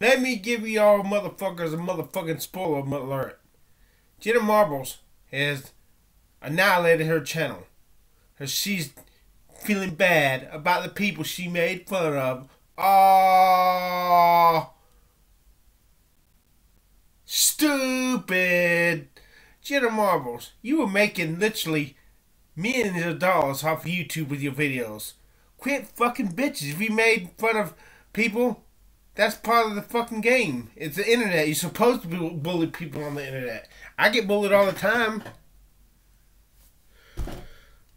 Let me give you all motherfuckers a motherfucking spoiler alert. Jenna Marbles has annihilated her channel. She's feeling bad about the people she made fun of. Oh, stupid. Jenna Marbles, you were making literally millions of dollars off of YouTube with your videos. Quit fucking bitches. If you made fun of people that's part of the fucking game. It's the internet. You're supposed to be bully people on the internet. I get bullied all the time.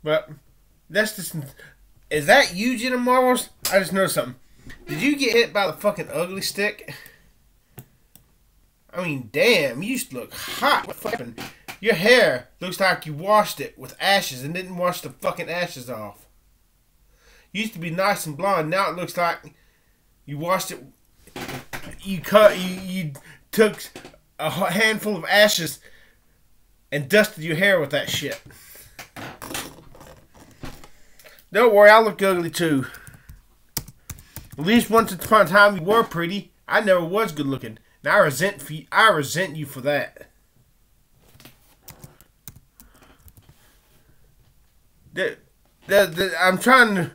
But that's just. Is that you, Jenna Marbles? I just noticed something. Did you get hit by the fucking ugly stick? I mean, damn, you used to look hot. What. Your hair looks like you washed it with ashes and didn't wash the fucking ashes off. You used to be nice and blonde. Now it looks like you washed it you cut you, you took a handful of ashes and dusted your hair with that shit. Don't worry, I look ugly too. At least once upon a time you were pretty. I never was good looking. Now I resent you, I resent you for that. The, the, the, I'm trying to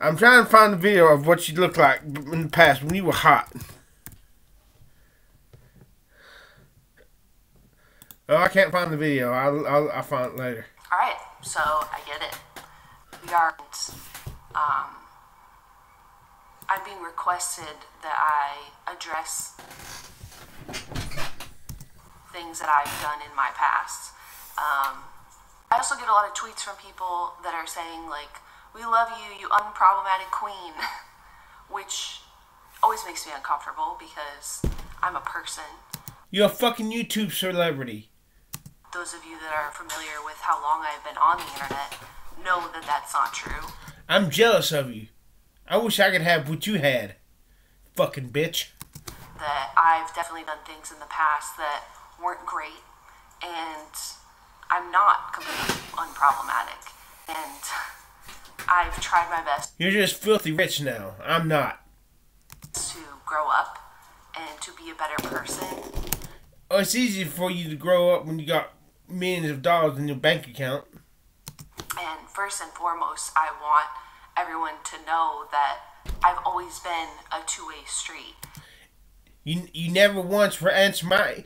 I'm trying to find a video of what you looked like in the past when you were hot. Oh, I can't find the video. I'll, I'll, I'll find it later. All right, so I get it. We are. Um, I'm being requested that I address things that I've done in my past. Um, I also get a lot of tweets from people that are saying like we love you, you unproblematic queen. Which always makes me uncomfortable because I'm a person. You're a fucking YouTube celebrity. Those of you that are familiar with how long I've been on the internet know that that's not true. I'm jealous of you. I wish I could have what you had. Fucking bitch. That I've definitely done things in the past that weren't great, and I'm not completely unproblematic. And I've tried my best. You're just filthy rich now. I'm not. To grow up and to be a better person. Oh, it's easy for you to grow up when you got millions of dollars in your bank account. And first and foremost, I want everyone to know that I've always been a two-way street. You you never once for answer my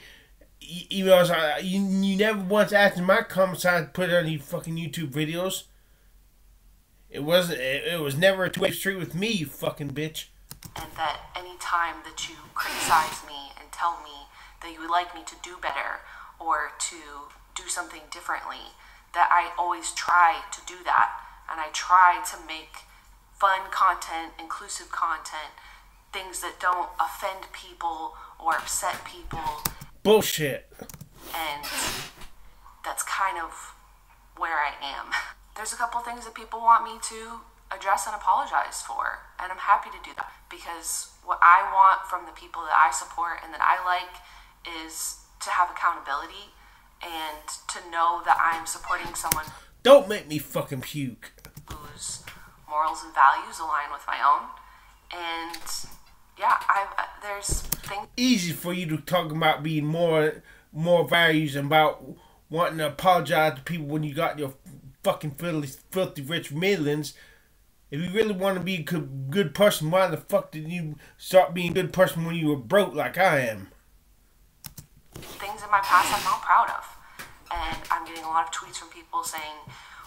emails. You, you never once answered my comments I put on your fucking YouTube videos. It wasn't. It, it was never a two-way street with me, you fucking bitch. And that any time that you criticize me and tell me that you would like me to do better or to do something differently, that I always try to do that, and I try to make fun content, inclusive content, things that don't offend people or upset people. Bullshit. And that's kind of where I am. there's a couple things that people want me to address and apologize for, and I'm happy to do that because what I want from the people that I support and that I like is to have accountability and to know that I'm supporting someone. Don't make me fucking puke. Whose morals and values align with my own, and yeah, I there's things. Easy for you to talk about being more more values and about wanting to apologize to people when you got your fucking filthy, filthy rich millions. If you really want to be a good, good person, why the fuck did you start being a good person when you were broke like I am? Things in my past I'm not proud of. And I'm getting a lot of tweets from people saying,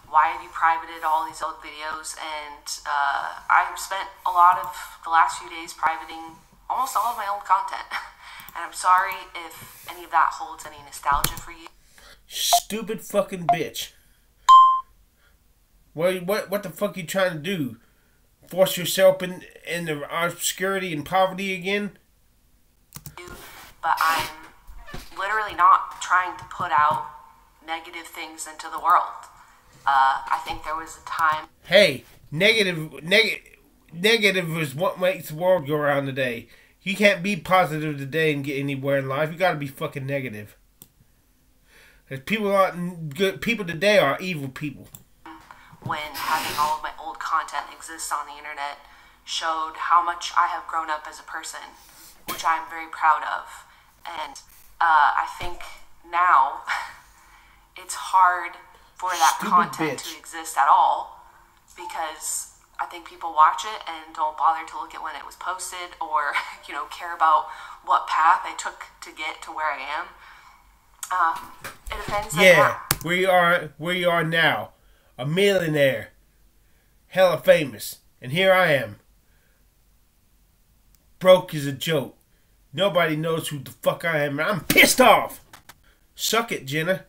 why have you privated all these old videos? And uh, I've spent a lot of the last few days privating almost all of my old content. and I'm sorry if any of that holds any nostalgia for you. Stupid fucking bitch. What what what the fuck you trying to do? Force yourself in in the obscurity and poverty again? But I'm literally not trying to put out negative things into the world. Uh, I think there was a time. Hey, negative negative negative is what makes the world go around today. You can't be positive today and get anywhere in life. You got to be fucking negative. Cause people aren't good. People today are evil people when having all of my old content exists on the internet showed how much I have grown up as a person. which I'm very proud of. And uh, I think now it's hard for that Stupid content bitch. to exist at all because I think people watch it and don't bother to look at when it was posted or you know care about what path I took to get to where I am. Um, them Yeah, you are, where you are now, a millionaire, hella famous, and here I am, broke as a joke. Nobody knows who the fuck I am. and I'm pissed off. Suck it, Jenna.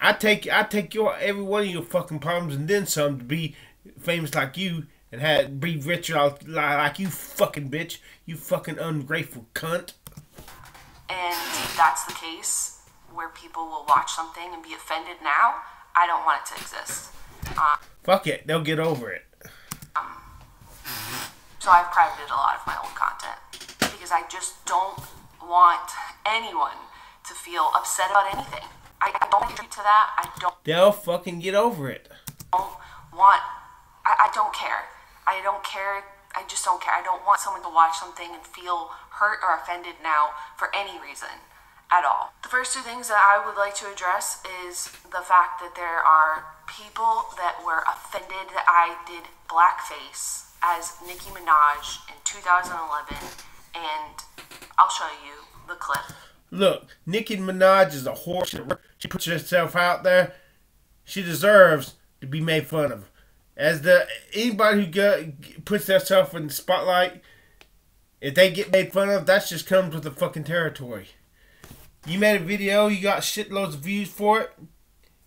I take I take your every one of your fucking problems and then some to be famous like you and have be rich like, like you fucking bitch. You fucking ungrateful cunt. and that's the case where people will watch something and be offended now, I don't want it to exist. Um, Fuck it. They'll get over it. so I've privated a lot of my old content because I just don't want anyone to feel upset about anything. I don't agree to that. I don't They'll fucking get over it. Don't want. I, I don't care. I don't care. I just don't care. I don't want someone to watch something and feel hurt or offended now for any reason at all. The first two things that I would like to address is the fact that there are people that were offended that I did blackface as Nicki Minaj in 2011, and I'll show you the clip. Look, Nicki Minaj is a whore. She- puts herself out there. She deserves to be made fun of. As the anybody who go, puts themselves in the spotlight, if they get made fun of, that just comes with the fucking territory. You made a video, you got shitloads of views for it.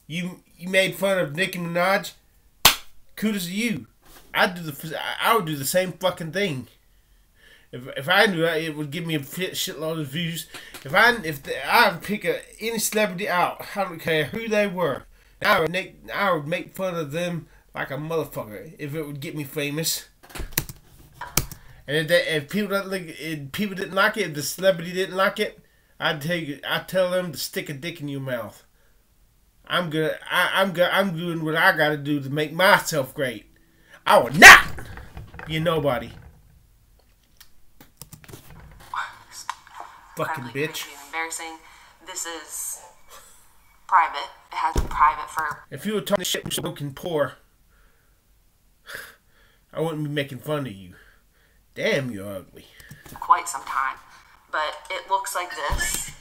You you made fun of Nicki Minaj. Kudos to you. I do the I would do the same fucking thing. If, if I knew that, it would give me a shit shitload of views. If I if the, I pick a, any celebrity out, I don't care who they were. I would make I would make fun of them like a motherfucker if it would get me famous. And if, they, if people don't like, if people didn't like it, if the celebrity didn't like it, I'd tell you, I tell them to stick a dick in your mouth. I'm gonna, I, I'm gonna, I'm doing what I gotta do to make myself great. I will not be a nobody. Fucking bitch. embarrassing. This is private. It has been private for If you were talking shit with broken poor, I wouldn't be making fun of you. Damn, you're ugly. quite some time. But it looks like this.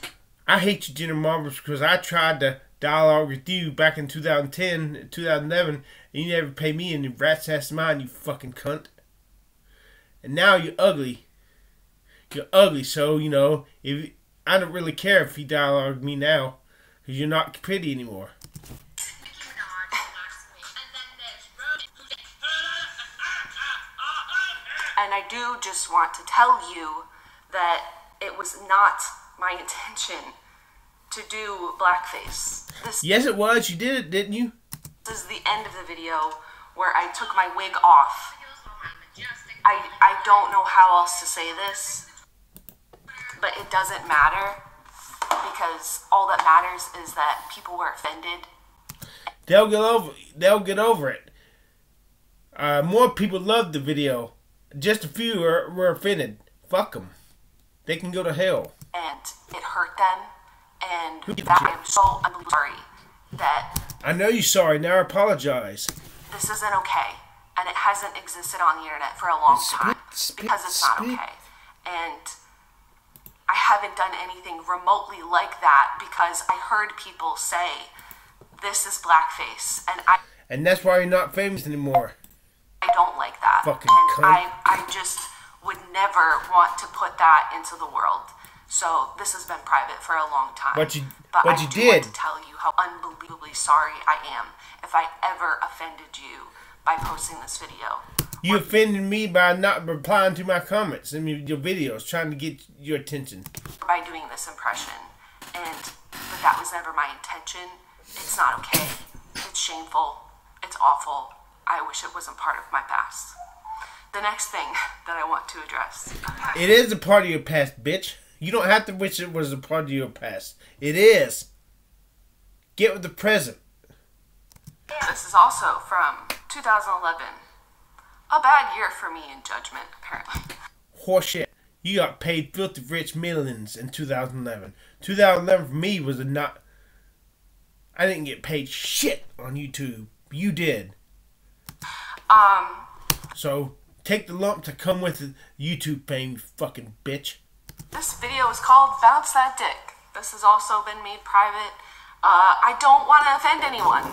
I hate you, Jenna Marbles, because I tried to dialogue with you back in 2010, 2011, and you never paid me any rat's ass mind, you fucking cunt. And now you're ugly. You're ugly, so, you know, if I don't really care if you dialogue with me now, because you're not pretty anymore. And I do just want to tell you that it was not my intention to do blackface. This Yes, it was. You did it, didn't you? This is the end of the video where I took my wig off. I, I don't know how else to say this, but it doesn't matter because all that matters is that people were offended They'll get over. They'll get over it. Uh, more people loved the video. Just a few were, were offended. Fuck them. They can go to hell. and it hurt them. And Who gives a that? I am so unbelievably sorry that I know you're sorry. Now I apologize. this isn't okay. And it hasn't existed on the internet for a long Spit, time spit, because it's not spit. okay. And I haven't done anything remotely like that because I heard people say, this is blackface. And I, And that's why you're not famous anymore. I don't like that. Fucking and cunt. I, I just never want to put that into the world. So this has been private for a long time. But you- but but I you do did. want to tell you how unbelievably sorry I am if I ever offended you by posting this video. You offended me by not replying to my comments and your videos, trying to get your attention. by doing this impression. And but that was never my intention. It's not okay. It's shameful. It's awful. I wish it wasn't part of my past. The next thing that I want to address. It is a part of your past, bitch. You don't have to wish it was a part of your past. It is. Get with the present. This is also from 2011. A bad year for me in judgment, apparently. Horseshit. You got paid filthy rich millions in 2011. 2011 for me was a not. I didn't get paid shit on YouTube. You did. Um, So take the lump to come with the YouTube fame, you fucking bitch. this video is called Bounce That Dick. This has also been made private. Uh, I don't want to offend anyone.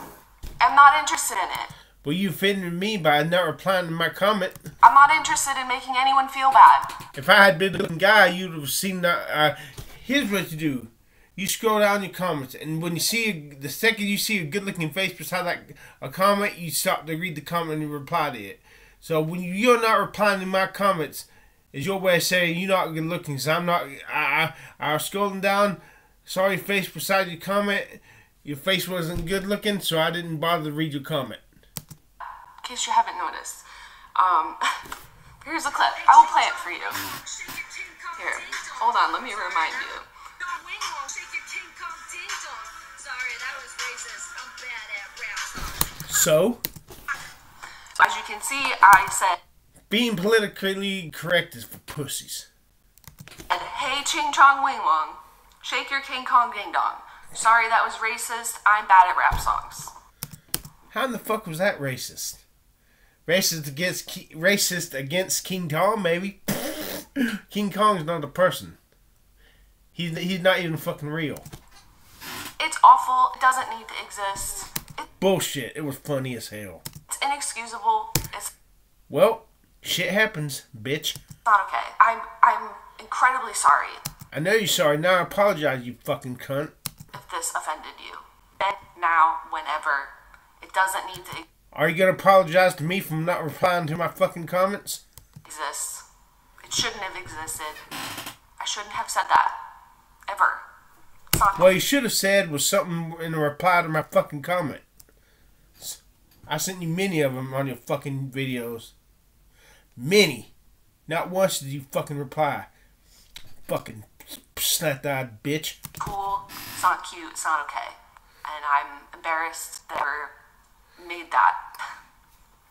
I'm not interested in it. Well, you offended me by not replying to my comment. I'm not interested in making anyone feel bad. If I had been a looking guy, you'd have seen that. Uh, here's what you do: you scroll down your comments, and when you see the second you see a good-looking face beside that a comment, you stop to read the comment and reply to it. So when you, you're not replying to my comments, is your way of saying you're not good-looking. So I'm not. I I, I was scrolling down, saw your face beside your comment. Your face wasn't good-looking, so I didn't bother to read your comment. In case you haven't noticed. Um, here's a clip. I will play it for you. Here, hold on, let me remind you. Sorry, that was racist. I'm bad at rap songs. So As you can see, I said, being politically correct is for pussies. And hey Ching Chong Wing Wong, shake your King Kong Ding Dong. Sorry that was racist. I'm bad at rap songs. How in the fuck was that racist? Racist against Ki- racist against King Kong, maybe. King Kong's not a person. He's he's not even fucking real. It's awful. It doesn't need to exist. Bullshit. It was funny as hell. Inexcusable. It's Well, shit happens, bitch. not okay. I'm I'm incredibly sorry I know you're sorry. Now I apologize, you fucking cunt. if this offended you. Then, now, whenever. It doesn't need to Are you gonna apologize to me for not replying to my fucking comments? exist. It shouldn't have existed. I shouldn't have said that. Ever. It's not What you should have said was something in a reply to my fucking comment. I sent you many of them on your fucking videos. Many. Not once did you fucking reply. Fucking snot-eyed bitch. cool. It's not cute. It's not okay. And I'm embarrassed that I ever made that.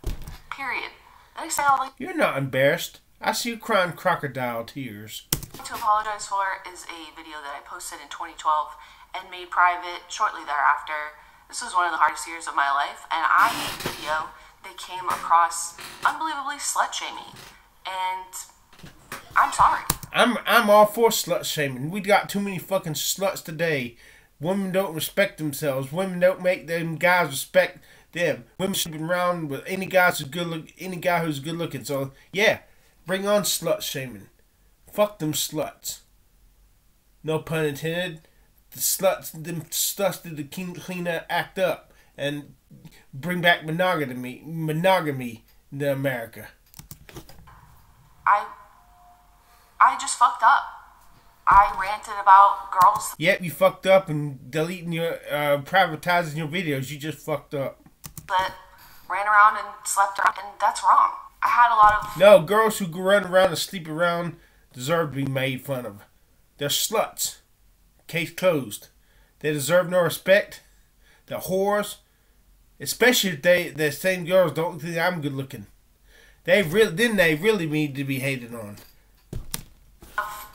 Period. Next thing I'd like You're not embarrassed. I see you crying crocodile tears. to apologize for is a video that I posted in 2012 and made private shortly thereafter. This was one of the hardest years of my life, and I made a video that came across unbelievably slut shaming. And I'm sorry. I'm I'm all for slut shaming. We got too many fucking sluts today. Women don't respect themselves. Women don't make them guys respect them. Women sleeping around with any guys who's good look any guy who's good looking. So yeah, bring on slut shaming. Fuck them sluts. No pun intended. The sluts, them sluts did the king cleaner act up and bring back monogamy, monogamy to America. I I just fucked up. I ranted about girls Yep, you fucked up and deleting your, uh, privatizing your videos. You just fucked up. that ran around and slept around, and that's wrong. I had a lot of No, girls who run around and sleep around deserve to be made fun of. They're sluts. Case closed. They deserve no respect. They're whores. Especially if they, the same girls don't think I'm good looking. They really, then they really need to be hated on.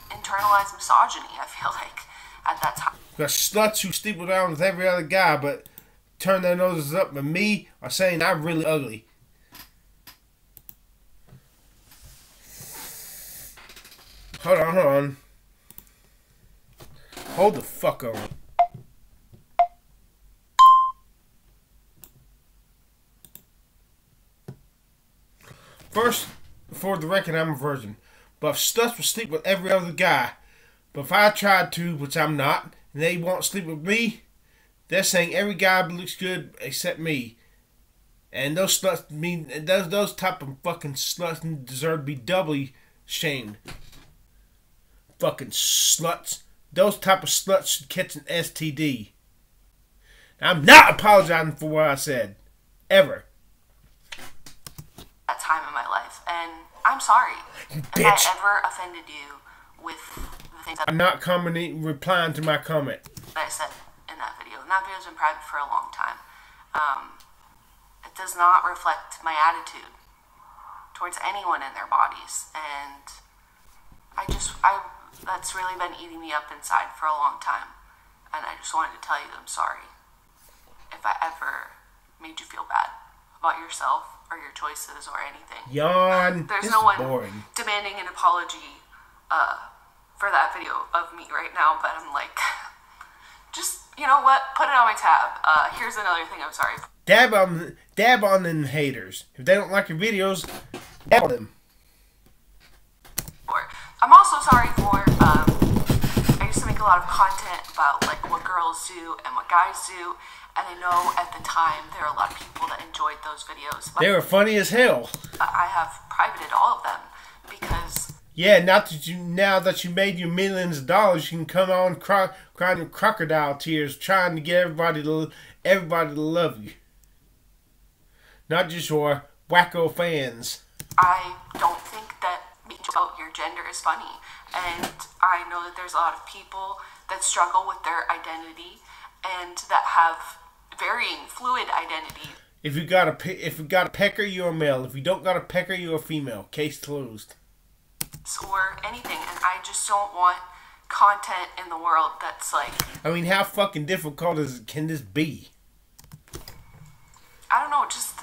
internalized misogyny. I feel like at that time. Got sluts who sleep around with every other guy, but turn their noses up at me are saying I'm really ugly. Hold on, hold on. Hold the fuck on. First, for the record, I'm a virgin. But if sluts will sleep with every other guy, but if I tried to, which I'm not, and they won't sleep with me, they're saying every guy looks good except me. And those sluts mean those those type of fucking sluts deserve to be doubly shamed. Fucking sluts. Those type of sluts should catch an STD. I'm not apologizing for what I said. Ever. that time in my life, and I'm sorry You if bitch. I ever offended you with the things that I'm not commenting replying to my comment. That I said in that video. And that video's been private for a long time. Um, it does not reflect my attitude towards anyone in their bodies, and I just I that's really been eating me up inside for a long time, and I just wanted to tell you I'm sorry if I ever made you feel bad about yourself or your choices or anything. Yawn. There's this no one boring. demanding an apology uh, for that video of me right now, but I'm like, just you know what? Put it on my tab. Uh, here's another thing I'm sorry for. Dab on dab on them haters. If they don't like your videos, dab on them. I'm also sorry for. Make a lot of content about like what girls do and what guys do, and I know at the time there are a lot of people that enjoyed those videos, but They were funny as hell. I have privated all of them because Yeah, now that you now that you made your millions of dollars, you can come on cry, crying crocodile tears, trying to get everybody to everybody to love you. Not just your wacko fans. I don't about your gender is funny. And I know that there's a lot of people that struggle with their identity and that have varying fluid identity. If you got a if you got a pecker, you're a male. If you don't got a pecker, you're a female. Case closed. or anything and I just don't want content in the world that's like I mean, how fucking difficult is can this be? I don't know, just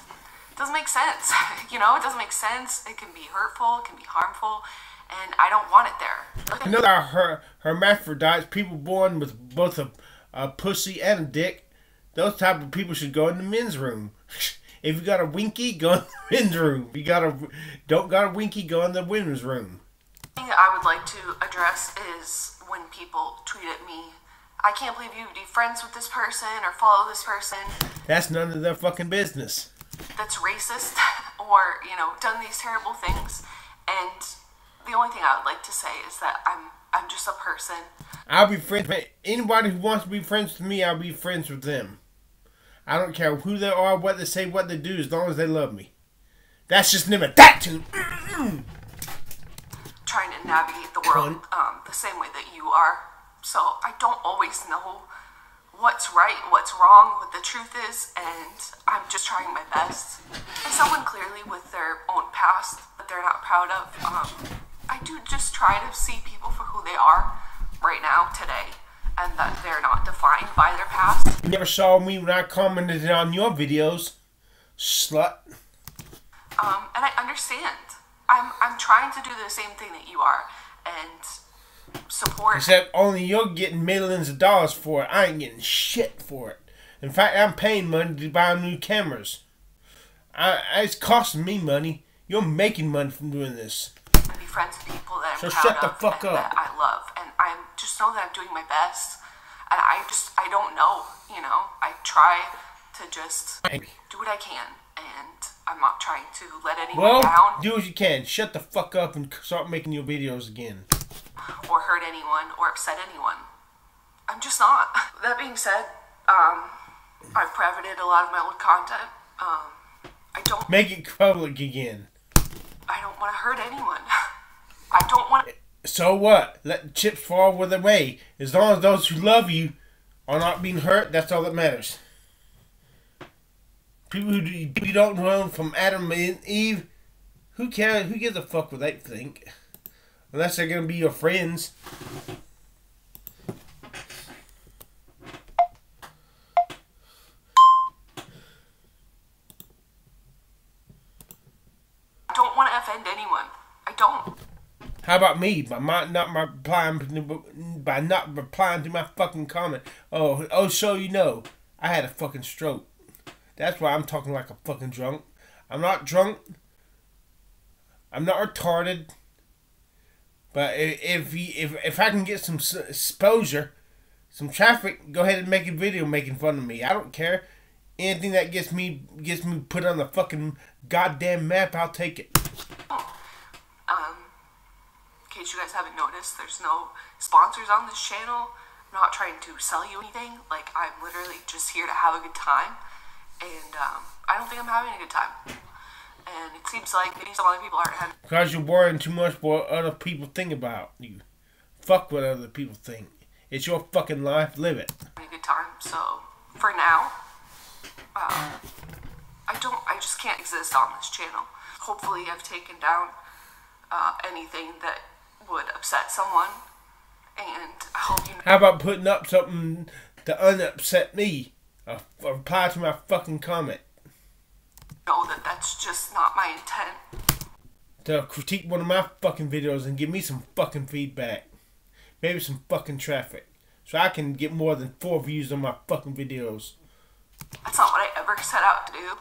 doesn't make sense. you know, it doesn't make sense. It can be hurtful, it can be harmful, and I don't want it there. I know there are her hermaphrodites, people born with both a, a pussy and a dick. Those type of people should go in the men's room. If you got a winky, go in the men's room. If you got a don't got a winky, go in the women's room. thing I would like to address is when people tweet at me, I can't believe you would be friends with this person or follow this person That's none of their fucking business. That's racist or, you know, done these terrible things. And the only thing I would like to say is that I'm I'm just a person. I'll be friends with anybody who wants to be friends with me. I'll be friends with them. I don't care who they are, what they say, what they do, as long as they love me. That's just of that tune. trying to navigate the world um, the same way that you are. So I don't always know what's right, what's wrong, what the truth is, and I'm just trying my best. And someone clearly with their own past that they're not proud of, um, I do just try to see people for who they are right now, today, and that they're not defined by their past. You never saw me when I commented on your videos, slut. Um, and I understand. I'm, I'm trying to do the same thing that you are, and support. Except only you're getting millions of dollars for it. I ain't getting shit for it. In fact, I'm paying money to buy new cameras. I, it's costing me money. You're making money from doing this. and be friends with people that I'm So shut the fuck up. that I love. And I'm just know that I'm doing my best. And I just I don't know, you know. I try to just Angry. do what I can, and I'm not trying to let anyone Well, down do what you can. Shut the fuck up and start making your videos again. Or hurt anyone or upset anyone. I'm just not. That being said, um, I've privated a lot of my old content. Um, I don't Make it public again. I don't want to hurt anyone. I don't want So what? Let the chips fall where they may. As long as those who love you are not being hurt, that's all that matters. People who you don't know from Adam and Eve, who cares? Who gives a fuck what they think? Unless they're gonna be your friends. I don't want to offend anyone. I don't. How about me? By my, not my replying by not replying to my fucking comment. Oh, oh, so you know, I had a fucking stroke. That's why I'm talking like a fucking drunk. I'm not drunk. I'm not retarded. But if he, if if I can get some exposure, some traffic, go ahead and make a video making fun of me. I don't care. Anything that gets me gets me put on the fucking goddamn map, I'll take it. Um, in case you guys haven't noticed, there's no sponsors on this channel. I'm not trying to sell you anything. Like, I'm literally just here to have a good time. And um, I don't think I'm having a good time. And it seems like maybe some other people aren't having Because you're worrying too much what other people think about you. Fuck what other people think. It's your fucking life. Live it. a good time. So, for now, um, I don't, I just can't exist on this channel. Hopefully, I've taken down uh, anything that would upset someone. And I hope you How about putting up something to unupset me? A, a reply to my fucking comment. Know that that's just not my intent. To critique one of my fucking videos and give me some fucking feedback. Maybe some fucking traffic. So I can get more than four views on my fucking videos. That's not what I ever set out to do.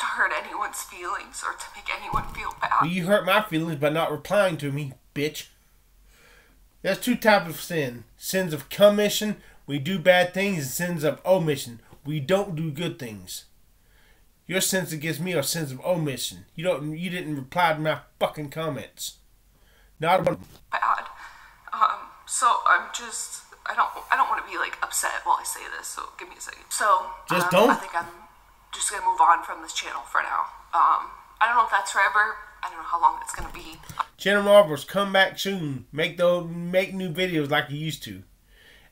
To hurt anyone's feelings or to make anyone feel Well, bad. you hurt my feelings by not replying to me, bitch. There's two types of sin. Sins of commission, we do bad things, and sins of omission, we don't do good things. Your sins against me are sins of omission. You don't you didn't reply to my fucking comments. Not one bad. Um, so I'm just I don't I don't want to be like upset while I say this. So give me a second. So Just um, don't. I think I'm just gonna move on from this channel for now. Um, I don't know if that's forever. I don't know how long it's gonna be. Jenna Marbles, come back soon. Make those make new videos like you used to.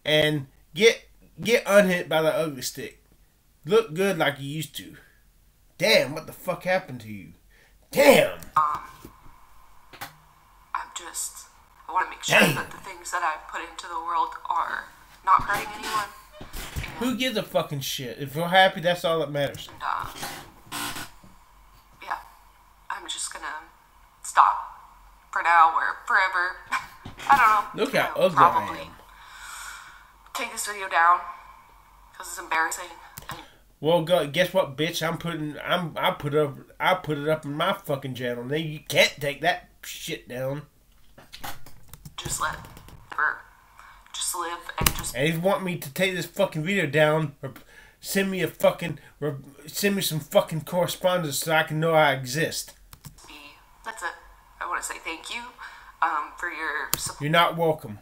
And get get unhit by the ugly stick. Look good like you used to. Damn, what the fuck happened to you? Damn. Um, I'm just I want to make sure Damn. that the things that I put into the world are not hurting anyone. Who gives a fucking shit? If you're happy, that's all that matters. And uh, yeah, I'm just gonna stop for now or forever. I don't know. Look how ugly I am. Take this video down because it's embarrassing. Well, guess what, bitch? I'm putting I'm I put up I put it up in my fucking channel. Now you can't take that shit down. just let her just live and just And you want me to take this fucking video down, or send me a fucking or send me some fucking correspondence so I can know I exist. That's it. I want to say thank you um, for your support. You're not welcome.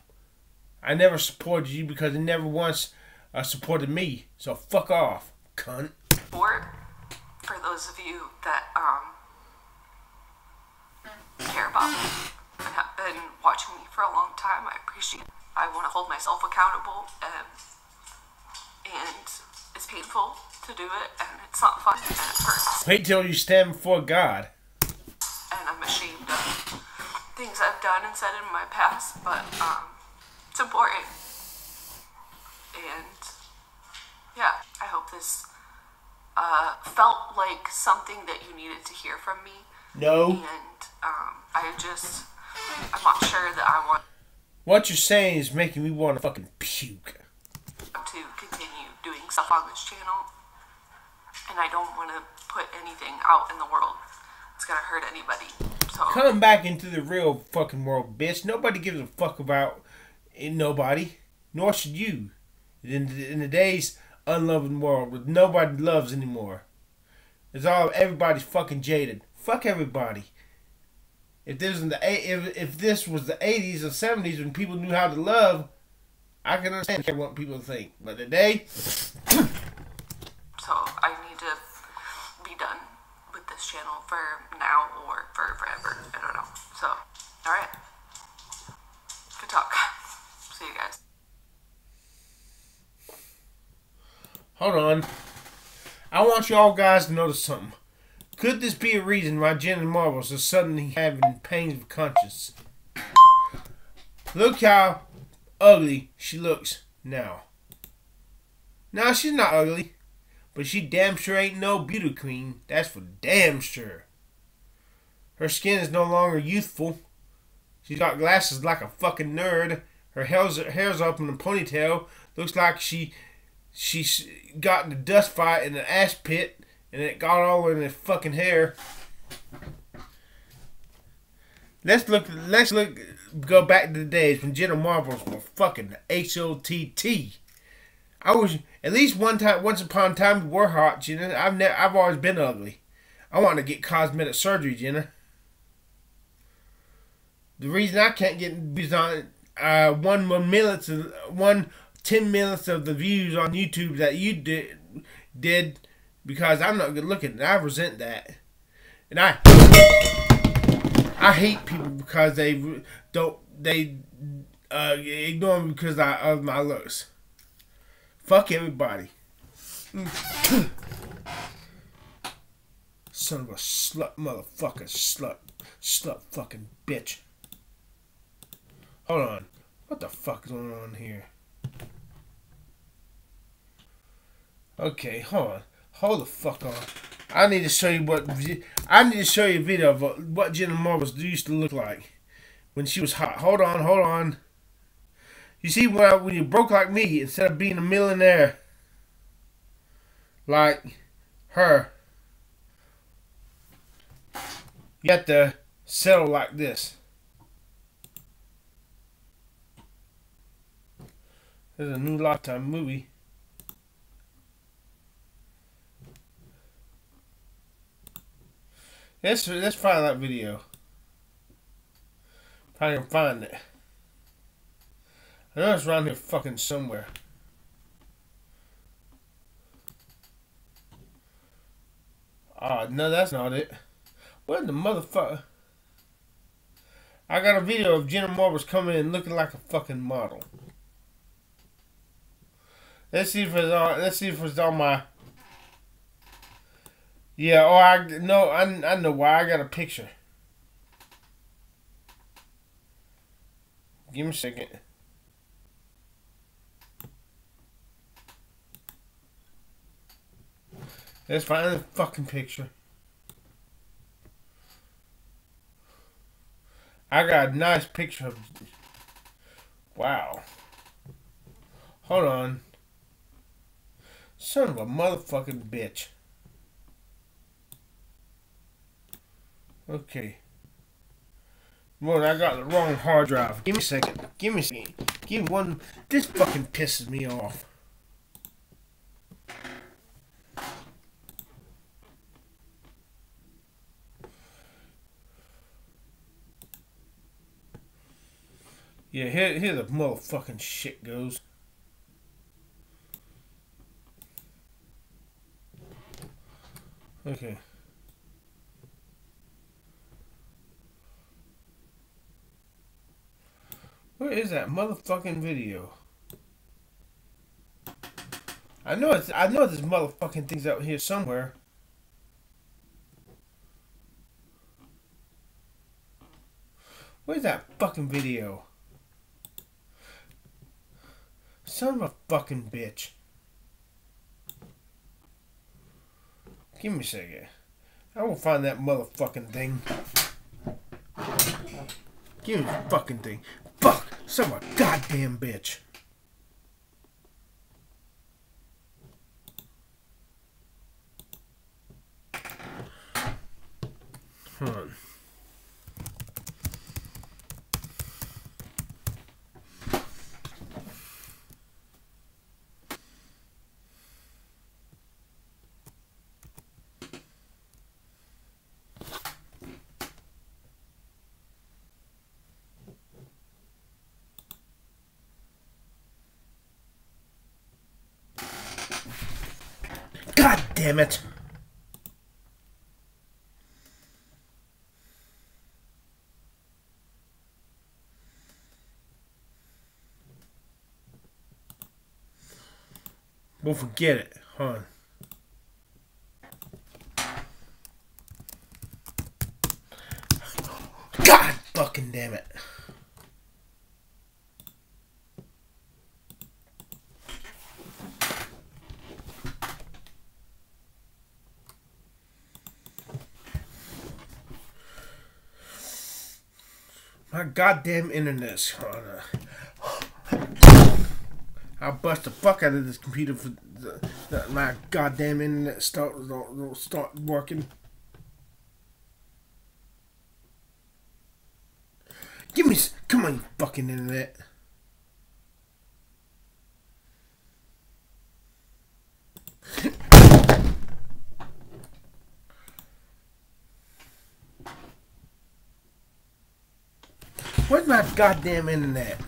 I never supported you because you never once uh, supported me. So fuck off, cunt. support. For those of you that um, care about me and have been watching me for a long time, I appreciate. it. I want to hold myself accountable, um, and it's painful to do it, and it's not fun, and it hurts. Wait till you stand before God. and I'm ashamed of things I've done and said in my past, but um, it's important. And yeah, I hope this uh, felt like something that you needed to hear from me. No. And um, I just, I'm not sure that I want What you're saying is making me want to fucking puke. to continue doing stuff on this channel. And I don't want to put anything out in the world that's gonna hurt anybody. So Come back into the real fucking world, bitch. Nobody gives a fuck about eh, nobody. Nor should you. In, in the days unloving world where nobody loves anymore. It's all everybody's fucking jaded. Fuck everybody. If this was the if, if this was the eighties or seventies when people knew how to love, I can understand what people think. But today, So I need to be done with this channel for now or for forever. I don't know. So, alright. Good talk. See you guys. Hold on. I want y'all guys to notice something. Could this be a reason why Jenna Marbles is suddenly having pains of conscience? Look how ugly she looks now. Now she's not ugly, but she damn sure ain't no beauty queen. That's for damn sure. Her skin is no longer youthful. She's got glasses like a fucking nerd. Her hair's, hair's up in a ponytail. Looks like she she got in a dust fight in an ash pit and it got all in her fucking hair. Let's look. Let's look. Go back to the days when Jenna Marbles were fucking H O T T. I was at least one time. Once upon a time, we were hot, Jenna. I've never. I've always been ugly. I want to get cosmetic surgery, Jenna. The reason I can't get on uh, one one one ten minutes of the views on YouTube that you did did because I'm not good looking. And I resent that, and I I hate people because they don't they uh, ignore me because I, of my looks. Fuck everybody. Son of a slut, motherfucker, slut, slut, fucking bitch. Hold on. What the fuck is going on here? Okay, hold on. Hold the fuck on. I need to show you what I need to show you a video of what, Jenna Marbles used to look like when she was hot. Hold on, hold on. You see, when, when you broke like me, instead of being a millionaire like her, you have to settle like this. There's a new Lifetime movie. Let's let's find that video. If I can find it. I know it's around here fucking somewhere. Ah, no, that's not it. Where the motherfucker? I got a video of Jenna Marbles coming in looking like a fucking model. Let's see if it's on. Let's see if it's on my. Yeah. Oh, I no. I I know why. I got a picture. Give me a second. Let's find the fucking picture. I got a nice picture of. Wow. Hold on. Son of a motherfucking bitch. Okay. Well, I got the wrong hard drive. Give me a second. Give me a second. Give one. This fucking pisses me off. Yeah, here, here the motherfucking shit goes. Okay. Where is that motherfucking video? I know it's I know this motherfucking thing's out here somewhere. Where's that fucking video? Son of a fucking bitch. Give me a second. I will find that motherfucking thing. Give me the fucking thing. A goddamn bitch. God damn it! We'll forget it, huh? God fucking damn it. My goddamn internet's on. I'll bust the fuck out of this computer for the, the, my goddamn internet start don't start working. Give me, come on, you fucking internet. Where's my goddamn internet?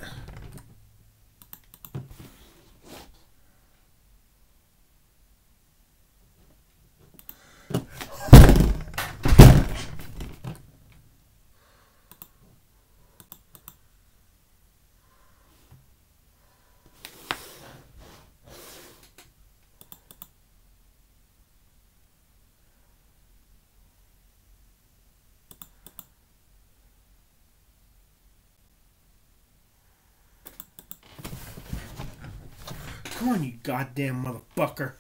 Goddamn motherfucker.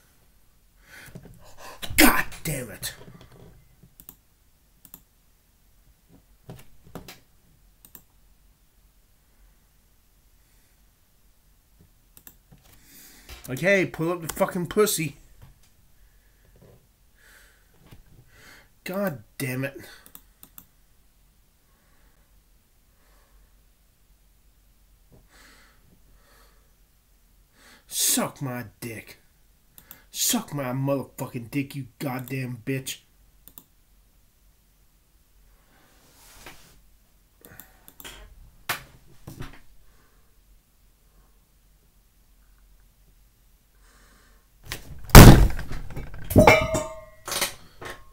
God damn it. Like, hey, pull up the fucking pussy. God damn it. Suck my dick. Suck my motherfucking dick, you goddamn bitch.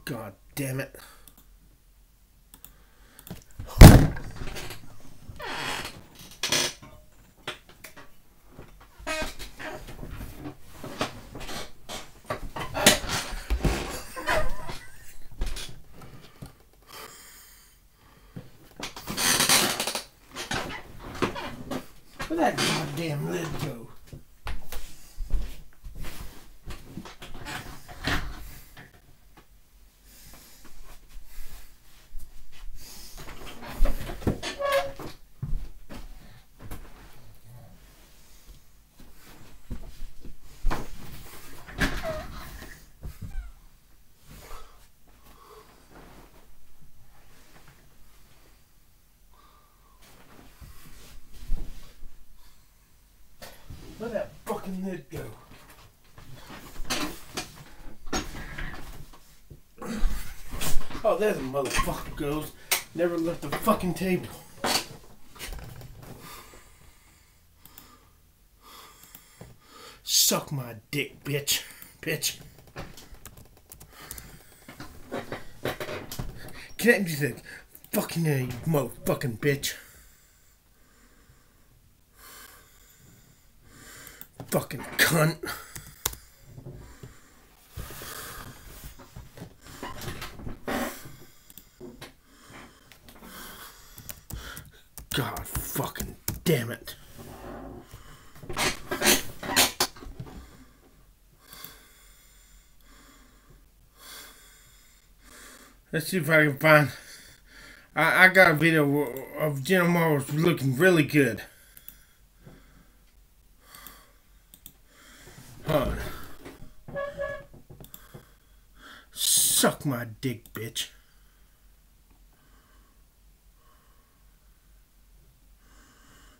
God damn it. Where'd that goddamn lid go? Where'd that lid go? Oh, there's a motherfucker goes. Never left the fucking table. Suck my dick, bitch. Bitch. Connect me to the fucking uh, motherfucking bitch. Fucking cunt. God fucking damn it. Let's see if I can find. I, I got a video of Jenna Marbles looking really good. Suck my dick, bitch.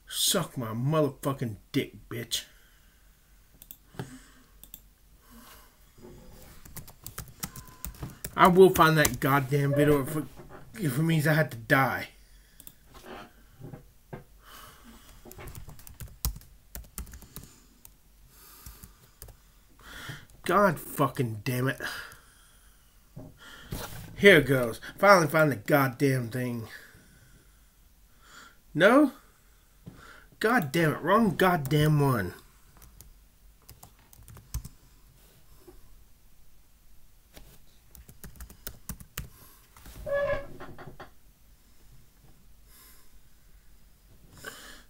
Suck my motherfucking dick, bitch. I will find that goddamn video if it, if it means I had to die. God fucking damn it. Here goes. Finally find the goddamn thing. No? God damn it. Wrong goddamn one.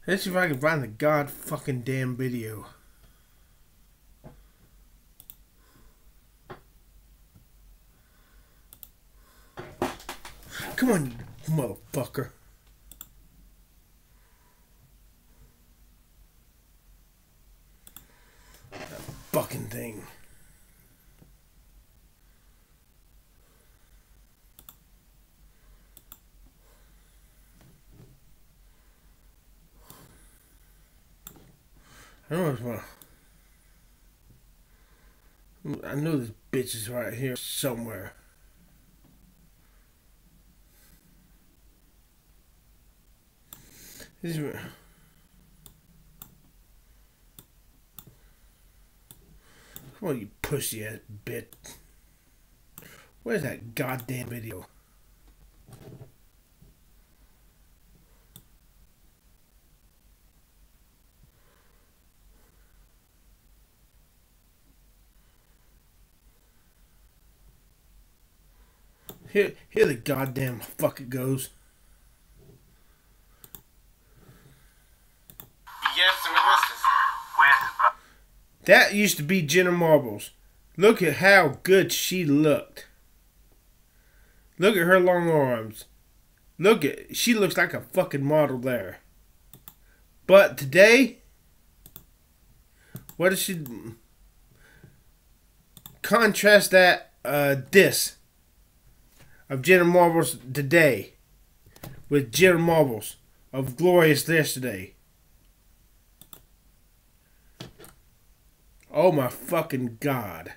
Let's see if I can find the god fucking damn video. Come on, motherfucker. That fucking thing. I know it's one. I know this bitch is right here somewhere. This is where- Come on, you pussy ass bitch. Where's that goddamn video? Here, here the goddamn fuck it goes. Yes, sir, what's this? That used to be Jenna Marbles. Look at how good she looked. Look at her long arms. Look at she looks like a fucking model there. But today, what does she contrast that uh this of Jenna Marbles today with Jenna Marbles of Glorious Yesterday. Oh my fucking god.